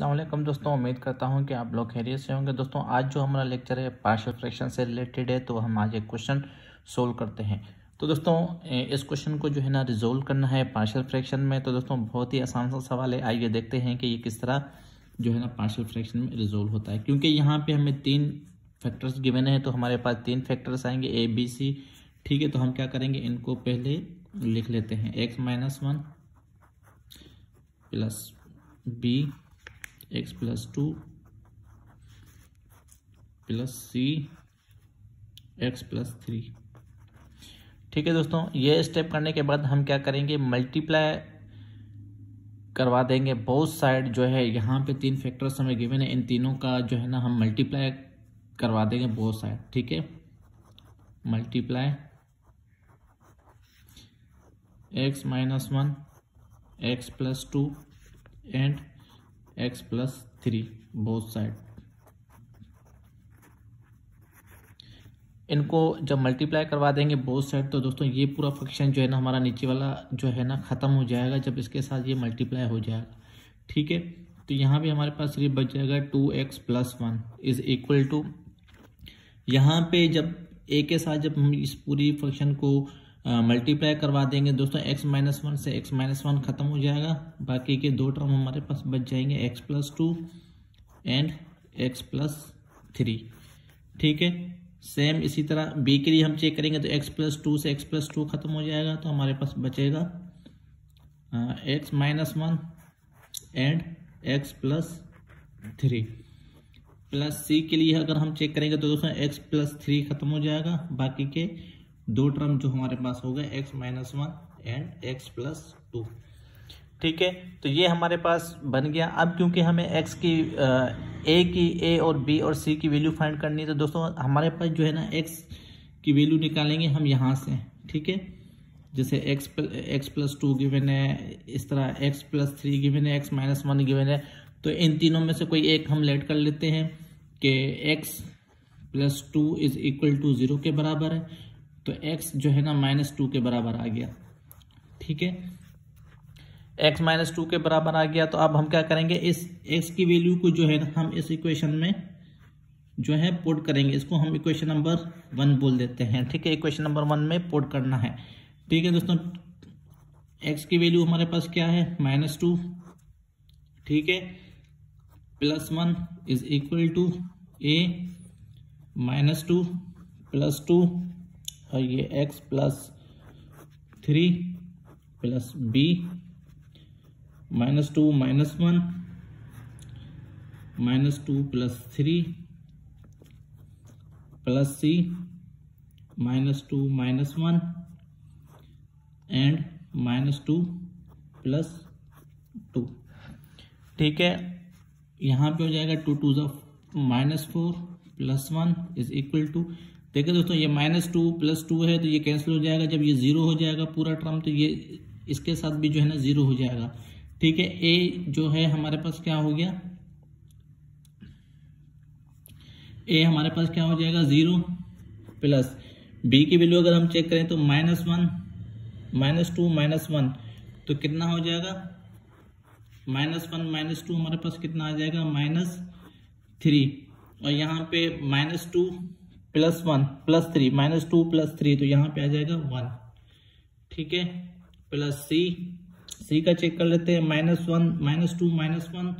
वालेकुम दोस्तों, उम्मीद करता हूँ कि आप लोग खैरियत से होंगे। दोस्तों, आज जो हमारा लेक्चर है पार्शियल फ्रैक्शन से रिलेटेड है तो हम आज एक क्वेश्चन सोल्व करते हैं। तो दोस्तों इस क्वेश्चन को जो है ना रिजोल्व करना है पार्शियल फ्रैक्शन में। तो दोस्तों, बहुत ही आसान सा सवाल है। आइए देखते हैं कि ये किस तरह जो है ना पार्शल फ्रैक्शन में रिजोल्व होता है। क्योंकि यहाँ पर हमें तीन फैक्टर्स गिवन है तो हमारे पास तीन फैक्टर्स आएँगे ए बी सी ठीक है तो हम क्या करेंगे, इनको पहले लिख लेते हैं। X minus one plus b x plus two plus c x plus three ठीक है दोस्तों, ये स्टेप करने के बाद हम क्या करेंगे? मल्टीप्लाई करवा देंगे। बोथ साइड जो है, यहाँ पे तीन फैक्टर्स हमें गिवन है। इन तीनों का जो है ना, हम मल्टीप्लाई करवा देंगे बोथ साइड ठीक है? Multiply x minus one x plus two and x plus three both side इनको जब मल्टीप्लाई करवा देंगे बोथ साइड तो दोस्तों ये पूरा फ़ंक्शन जो है ना, हमारा नीचे वाला जो है ना, ख़त्म हो जाएगा जब इसके साथ ये मल्टीप्लाई हो जाएगा। ठीक है? तो यहाँ भी हमारे पास सिर्फ़ बच जाएगा two x plus one is equal to यहाँ पे जब ए के साथ जब हम इस पूरी फ़ंक्शन को मल्टीप्लाई करवा देंगे। दोस्तों, x माइनस वन से x माइनस वन खत्म हो जाएगा। बाकी के दो टर्म हमारे पास बच जाएँगे। x plus two and x plus three ठीक है? सेम इसी तरह। B के लिए हम चेक करेंगे तो x प्लस टू से x प्लस टू खत्म हो जाएगा तो हमारे पास बचेगा। x minus one and x plus three plus c के लिए अगर हम चेक करेंगे तो दोस्तों, x प्लस थ्री खत्म हो जाएगा। बाकी के दो टर्म जो हमारे पास हो गए x minus one and x plus two ठीक है? तो ये हमारे पास बन गया। अब क्योंकि हमें एक्स की ए की ए और बी और सी की वैल्यू फाइंड करनी है तो दोस्तों हमारे पास जो है ना एक्स की वैल्यू निकालेंगे हम यहाँ से। ठीक है? जैसे x x plus two given है, इस तरह एक्स प्लस थ्री गिवन है एक्स माइनस वन गिवन है तो इन तीनों में से कोई एक हम लेट कर लेते हैं कि x plus two is equal to zero के बराबर है। तो x जो है ना माइनस टू के बराबर आ गया। ठीक है? x माइनस टू के बराबर आ गया तो अब हम क्या करेंगे? इस x की वैल्यू को जो है ना, हम इस इक्वेशन में जो है पुट करेंगे। इसको हम इक्वेशन नंबर वन बोल देते हैं। ठीक है? इक्वेशन नंबर वन में पुट करना है। ठीक है दोस्तों? x की वैल्यू हमारे पास क्या है? माइनस टू ठीक है? Plus one is equal to a minus two plus two और ये x plus three plus b minus two minus one minus two plus three plus c minus two minus one and minus two plus two ठीक है? यहाँ पे हो जाएगा two two ज़ minus four plus one is equal to देखिए दोस्तों, ये माइनस टू प्लस टू है तो ये कैंसिल हो जाएगा। जब ये ज़ीरो हो जाएगा पूरा टर्म तो ये इसके साथ भी जो है ना ज़ीरो हो जाएगा। ठीक है ए जो है हमारे पास क्या हो गया? ए हमारे पास क्या हो जाएगा? ज़ीरो प्लस बी की वैल्यू अगर हम चेक करें तो minus one minus two minus one तो कितना हो जाएगा? माइनस वन माइनस टू हमारे पास कितना आ जाएगा? माइनस थ्री और यहाँ पे minus two plus one, plus three, minus two, plus three तो यहाँ पे आ जाएगा वन। ठीक है? प्लस सी सी का चेक कर लेते हैं, minus one, minus two, minus one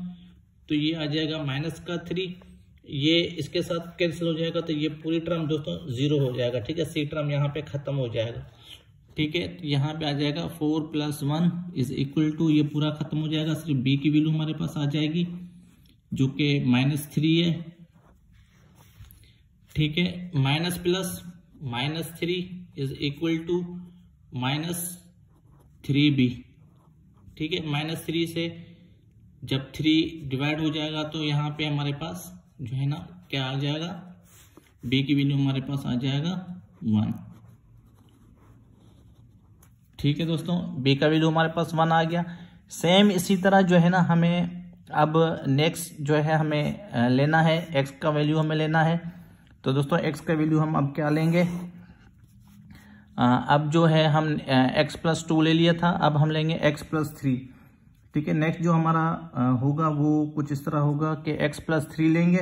तो ये आ जाएगा माइनस का थ्री। ये इसके साथ कैंसिल हो जाएगा तो ये पूरी टर्म दोस्तों ज़ीरो हो जाएगा। ठीक है? सी टर्म यहाँ पे खत्म हो जाएगा। ठीक है? तो यहाँ पे आ जाएगा four plus one is equal to, ये पूरा खत्म हो जाएगा। सिर्फ़ बी की वैल्यू हमारे पास आ जाएगी, जो कि माइनस थ्री है। ठीक है minus plus minus three is equal to minus three b ठीक है माइनस थ्री से जब थ्री डिवाइड हो जाएगा तो यहाँ पे हमारे पास जो है ना, क्या आ जाएगा? बी की वैल्यू हमारे पास आ जाएगा वन ठीक है दोस्तों बी का वैल्यू हमारे पास वन आ गया। सेम इसी तरह जो है ना, हमें अब नेक्स्ट जो है हमें लेना है एक्स का वैल्यू हमें लेना है। तो दोस्तों x का वैल्यू हम अब क्या लेंगे? आ, अब जो है हम x प्लस टू ले लिया था अब हम लेंगे x प्लस थ्री ठीक है नेक्स्ट जो हमारा होगा वो कुछ इस तरह होगा कि एक्स प्लस थ्री लेंगे।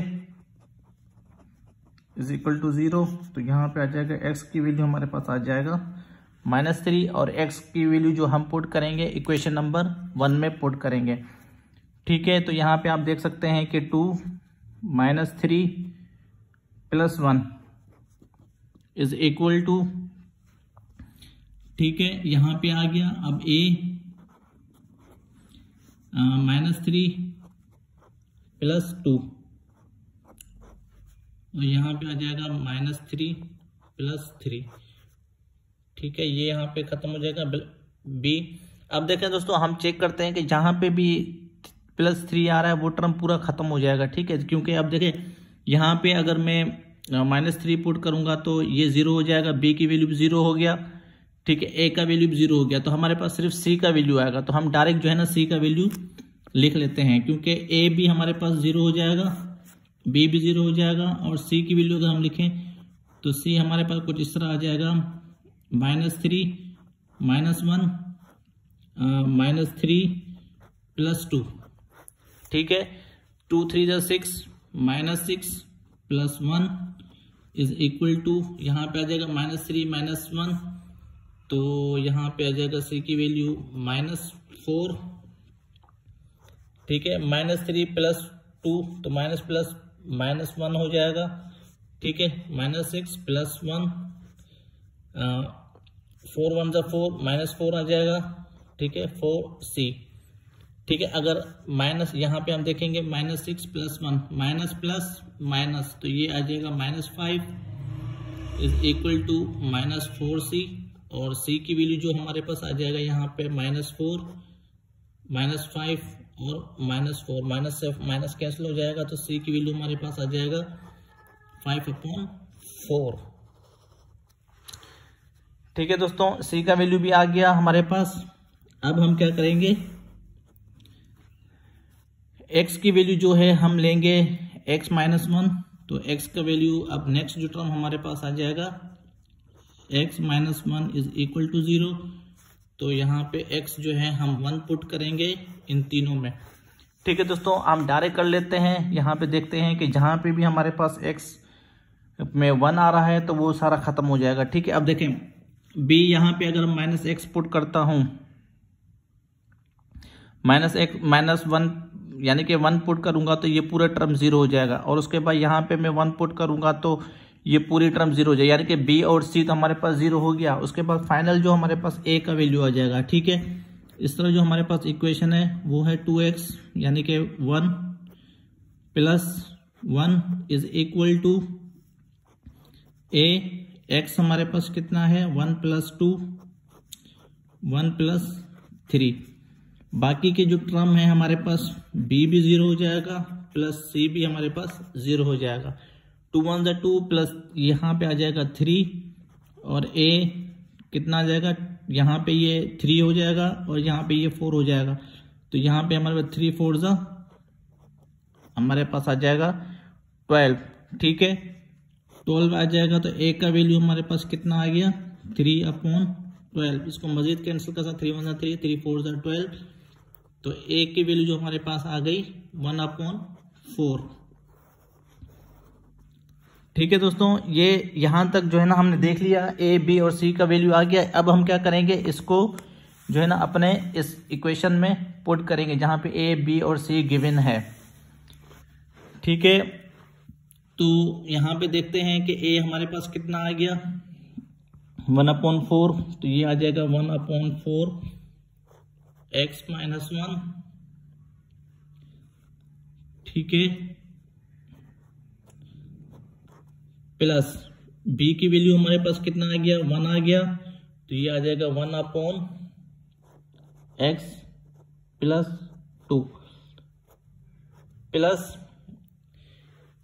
इज़ इक्वल टू ज़ीरो तो यहाँ पे आ जाएगा एक्स की वैल्यू हमारे पास आ जाएगा। माइनस थ्री और एक्स की वैल्यू जो हम पुट करेंगे इक्वेशन नंबर वन में पुट करेंगे। ठीक है तो यहाँ पे आप देख सकते हैं कि two minus three plus one is equal to, ठीक है, यहाँ पे आ गया, अब a minus three plus two और यहाँ पे आ जाएगा माइनस थ्री प्लस थ्री ठीक है, ये यहाँ पे खत्म हो जाएगा बी अब देखें दोस्तों, हम चेक करते हैं कि जहाँ पे भी प्लस थ्री आ रहा है, वो टर्म पूरा खत्म हो जाएगा, ठीक है, क्योंकि अब देखें यहाँ पे अगर मैं माइनस थ्री पुट करूँगा तो ये ज़ीरो हो जाएगा बी की वैल्यू भी ज़ीरो हो गया, ठीक है ए का वैल्यू भी ज़ीरो हो गया तो हमारे पास सिर्फ़ सी का वैल्यू आएगा तो हम डायरेक्ट जो है ना सी का वैल्यू लिख लेते हैं, क्योंकि ए भी हमारे पास ज़ीरो हो जाएगा बी भी ज़ीरो हो जाएगा, और सी की वैल्यू अगर हम लिखें तो सी हमारे पास कुछ इस तरह आ जाएगा minus three minus one minus three plus two ठीक है टू थ्री जो six minus six plus one is equal to, यहाँ पे आ जाएगा माइनस थ्री माइनस वन तो यहाँ पे आ जाएगा सी की वैल्यू माइनस फोर, ठीक है? माइनस थ्री प्लस टू तो माइनस प्लस माइनस वन हो जाएगा, ठीक है? Minus six plus one four one ज़ा फोर, माइनस फोर आ जाएगा, ठीक है? Four C. ठीक है, अगर माइनस यहाँ पे हम देखेंगे minus six plus one, minus plus minus तो ये आ जाएगा minus five is equal to minus four C, और सी की वैल्यू जो हमारे पास आ जाएगा यहाँ पे माइनस फोर, माइनस फाइव और माइनस फोर, माइनस से माइनस कैंसिल हो जाएगा तो सी की वैल्यू हमारे पास आ जाएगा फाइव अपॉन फोर। ठीक है दोस्तों, सी का वैल्यू भी आ गया हमारे पास। अब हम क्या करेंगे? एक्स की वैल्यू जो है, हम लेंगे एक्स माइनस वन तो एक्स का वैल्यू अब नेक्स्ट जो टर्म हमारे पास आ जाएगा x minus one is equal to zero तो यहाँ पे एक्स जो है, हम वन पुट करेंगे इन तीनों में। ठीक है दोस्तों, हम डायरेक्ट कर लेते हैं। यहाँ पे देखते हैं कि जहाँ पे भी हमारे पास एक्स में वन आ रहा है तो वो सारा ख़त्म हो जाएगा। ठीक है, अब देखें। बी यहाँ पे अगर माइनस एक्स पुट करता हूँ माइनस एक्स माइनस वन यानी कि वन पुट करूँगा तो ये पूरा टर्म ज़ीरो हो जाएगा। और उसके बाद यहाँ पे मैं वन पुट करूँगा तो ये पूरी टर्म ज़ीरो हो जाएगी यानी कि बी और सी तो हमारे पास ज़ीरो हो गया। उसके बाद फाइनल जो हमारे पास ए का वैल्यू आ जाएगा, ठीक है? इस तरह जो हमारे पास इक्वेशन है, वो है टू एक्स यानी कि one plus one is equal to a x हमारे पास कितना है? One plus two one plus three बाकी के जो टर्म है हमारे पास बी भी ज़ीरो हो जाएगा प्लस सी भी हमारे पास ज़ीरो हो जाएगा। टू वन ज़ा टू प्लस यहाँ पे आ जाएगा थ्री और ए कितना आ जाएगा? यहाँ पे ये थ्री हो जाएगा, और यहाँ पे ये फोर हो जाएगा। तो यहाँ पे हमारे पास थ्री फोर ज़ा हमारे पास आ जाएगा ट्वेल्व ठीक है? ट्वेल्व आ जाएगा तो ए का वैल्यू हमारे पास कितना आ गया? थ्री अपॉन ट्वेल्व इसको मजीद कैंसिल कर सकते three one three three four ज़ा ट्वेल्व तो ए की वैल्यू जो हमारे पास आ गई वन अपॉन फोर ठीक है दोस्तों, ये यहाँ तक जो है ना हमने देख लिया ए बी और सी का वैल्यू आ गया। अब हम क्या करेंगे, इसको जो है ना अपने इस इक्वेशन में पुट करेंगे, जहाँ पे ए बी और सी गिवन है। ठीक है? तो यहाँ पे देखते हैं कि ए हमारे पास कितना आ गया। वन अपॉन फोर तो ये आ जाएगा one upon four x minus one ठीक है? प्लस बी की वैल्यू हमारे पास कितना आ गया? वन आ गया। तो ये आ जाएगा one upon x plus two plus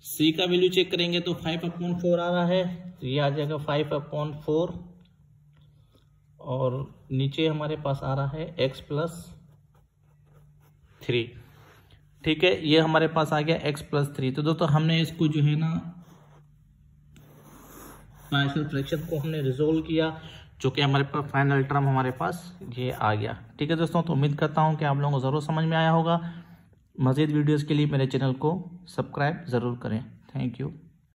c का वैल्यू चेक करेंगे तो फाइव अपॉन फोर आ रहा है। तो ये आ जाएगा फाइव अपॉन फोर और नीचे हमारे पास आ रहा है एक्स प्लस थ्री ठीक है, ये हमारे पास आ गया एक्स प्लस थ्री तो दोस्तों, हमने इसको जो है ना पार्शियल फ्रैक्शन को हमने रिजोल्व किया, जो कि हमारे पास फाइनल टर्म हमारे पास ये आ गया। ठीक है दोस्तों तो उम्मीद करता हूँ कि आप लोगों को ज़रूर समझ में आया होगा। मज़ीद वीडियोज़ के लिए मेरे चैनल को सब्सक्राइब ज़रूर करें। Thank you